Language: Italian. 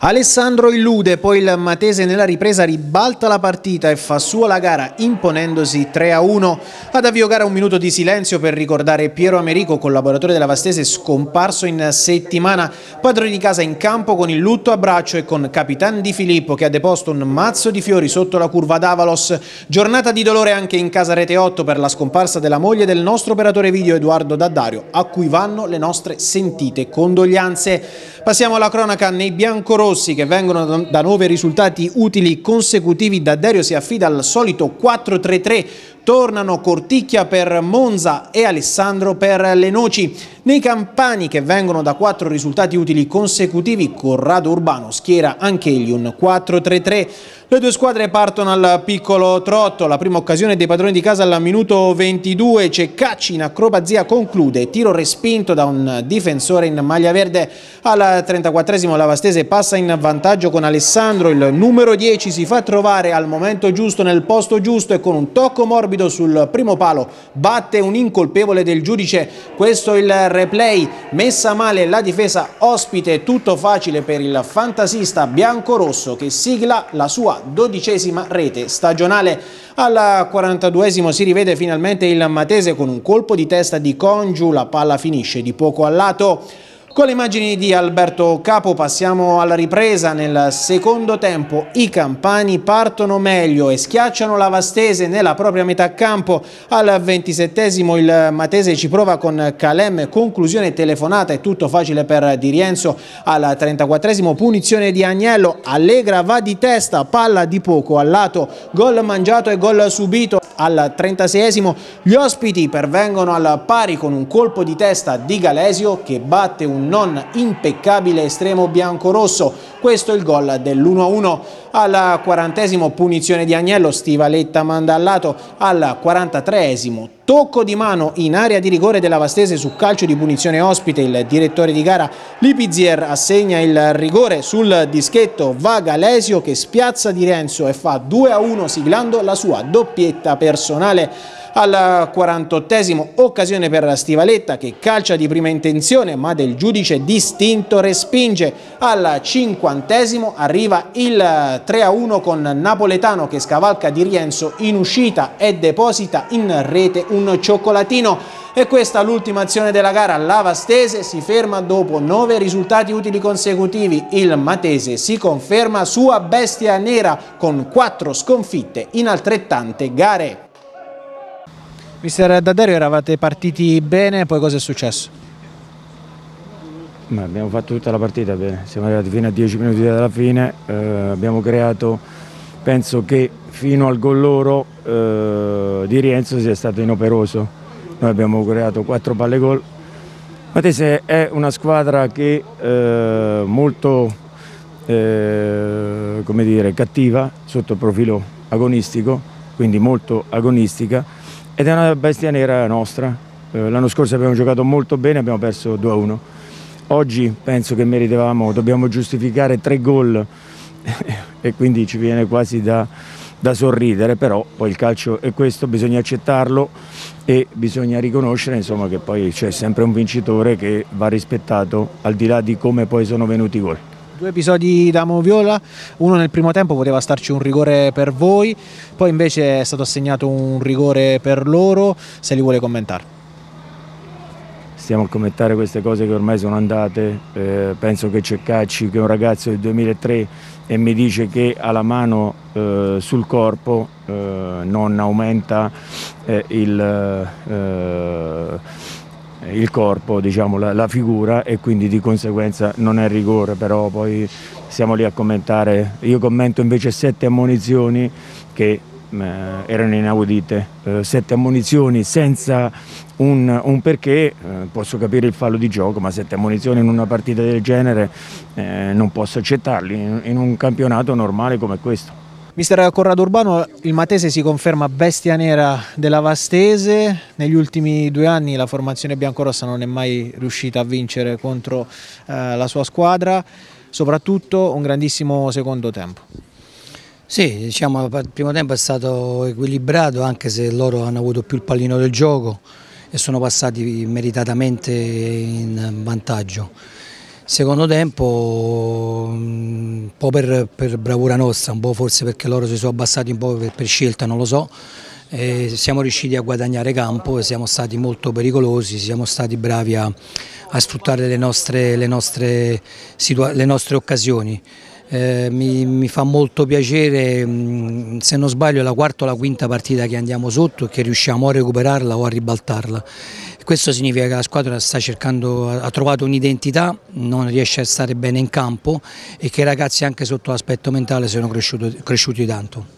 Alessandro illude, poi il Matese nella ripresa ribalta la partita e fa sua la gara imponendosi 3-1. Ad avvio gara un minuto di silenzio per ricordare Piero Americo, collaboratore della Vastese scomparso in settimana, padrone di casa in campo con il lutto a braccio e con Capitan Di Filippo che ha deposto un mazzo di fiori sotto la curva d'Avalos. Giornata di dolore anche in casa Rete 8 per la scomparsa della moglie del nostro operatore video Edoardo Daddario, a cui vanno le nostre sentite condoglianze. Passiamo alla cronaca nei biancorossi rossi che vengono da nove risultati utili consecutivi da Derio si affida al solito 4-3-3 tornano Corticchia per Monza e Alessandro per le Noci. Nei campani che vengono da quattro risultati utili consecutivi, Corrado Urbano schiera anch'egli un 4-3-3. Le due squadre partono al piccolo trotto, la prima occasione dei padroni di casa al minuto 22, Ceccacci in acrobazia conclude, tiro respinto da un difensore in maglia verde. Al 34esimo la Vastese passa in vantaggio con Alessandro, il numero 10 si fa trovare al momento giusto nel posto giusto e con un tocco morbido sul primo palo. Batte un incolpevole del giudice, questo il replay, messa male la difesa ospite, tutto facile per il fantasista bianco-rosso che sigla la sua dodicesima rete stagionale. Al 42esimo si rivede finalmente il Matese con un colpo di testa di Congiu, la palla finisce di poco al lato. Con le immagini di Alberto Capo passiamo alla ripresa. Nel secondo tempo i campani partono meglio e schiacciano la Vastese nella propria metà campo. Al ventisettesimo il Matese ci prova con Calem, conclusione telefonata, è tutto facile per Di Rienzo. Al 34esimo punizione di Agnello, Allegra va di testa, palla di poco al lato, gol mangiato e gol subito. Al 36esimo gli ospiti pervengono al pari con un colpo di testa di Galesio che batte un non impeccabile estremo bianco-rosso. Questo è il gol dell'1-1 al quarantesimo punizione di Agnello, Stivaletta manda al lato. Al 43esimo tocco di mano in area di rigore della Vastese su calcio di punizione ospite il direttore di gara Lipizier assegna il rigore sul dischetto. Vagalesio che spiazza Di Renzo e fa 2-1 siglando la sua doppietta personale al 48esimo occasione per Stivaletta che calcia di prima intenzione ma del giudice distinto respinge. Al 50esimo arriva il 3-1 con Napoletano che scavalca di Rienzo in uscita e deposita in rete un cioccolatino. E questa l'ultima azione della gara, la Vastese si ferma dopo nove risultati utili consecutivi, il Matese si conferma sua bestia nera con quattro sconfitte in altrettante gare. Mister Daddario eravate partiti bene, poi cosa è successo? Beh, abbiamo fatto tutta la partita bene, siamo arrivati fino a 10 minuti dalla fine, eh, abbiamo creato, penso che fino al gol loro eh, di Rienzo sia stato inoperoso, noi abbiamo creato 4 palle gol. Matese è una squadra che eh, molto eh, dire, cattiva sotto il profilo agonistico, quindi molto agonistica ed è una bestia nera nostra. Eh, l'anno scorso abbiamo giocato molto bene, abbiamo perso 2-1. Oggi penso che meritavamo, dobbiamo giustificare tre gol e quindi ci viene quasi da, da sorridere, però poi il calcio è questo, bisogna accettarlo e bisogna riconoscere insomma, che poi c'è sempre un vincitore che va rispettato al di là di come poi sono venuti i gol. Due episodi da Moviola, uno nel primo tempo poteva starci un rigore per voi, poi invece è stato assegnato un rigore per loro, se li vuole commentare. Stiamo a commentare queste cose che ormai sono andate, eh, penso che Ceccacci che è un ragazzo del 2003 e mi dice che ha la mano eh, sul corpo eh, non aumenta eh, il eh, il corpo, diciamo, la, la, figura e quindi di conseguenza non è rigore, però poi siamo lì a commentare. Io commento invece sette ammonizioni che eh, erano inaudite, eh, sette ammonizioni senza un, un perché, eh, posso capire il fallo di gioco, ma sette ammonizioni in una partita del genere eh, non posso accettarli in, in un campionato normale come questo. Mister Corrado Urbano, il Matese si conferma bestia nera della Vastese, negli ultimi due anni la formazione biancorossa non è mai riuscita a vincere contro eh, la sua squadra, soprattutto un grandissimo secondo tempo. Sì, diciamo il primo tempo è stato equilibrato anche se loro hanno avuto più il pallino del gioco e sono passati meritatamente in vantaggio. Secondo tempo po' per, per, bravura nostra, un po' forse perché loro si sono abbassati un po' per, per scelta, non lo so. E siamo riusciti a guadagnare campo, siamo stati molto pericolosi, siamo stati bravi a, a sfruttare le nostre, le, nostre le nostre, occasioni. Eh, mi, mi, fa molto piacere, mh, se non sbaglio è la quarta o la quinta partita che andiamo sotto e che riusciamo a recuperarla o a ribaltarla. Questo significa che la squadra cercando, ha trovato un'identità, non riesce a stare bene in campo e che i ragazzi anche sotto l'aspetto mentale sono cresciuti, cresciuti tanto.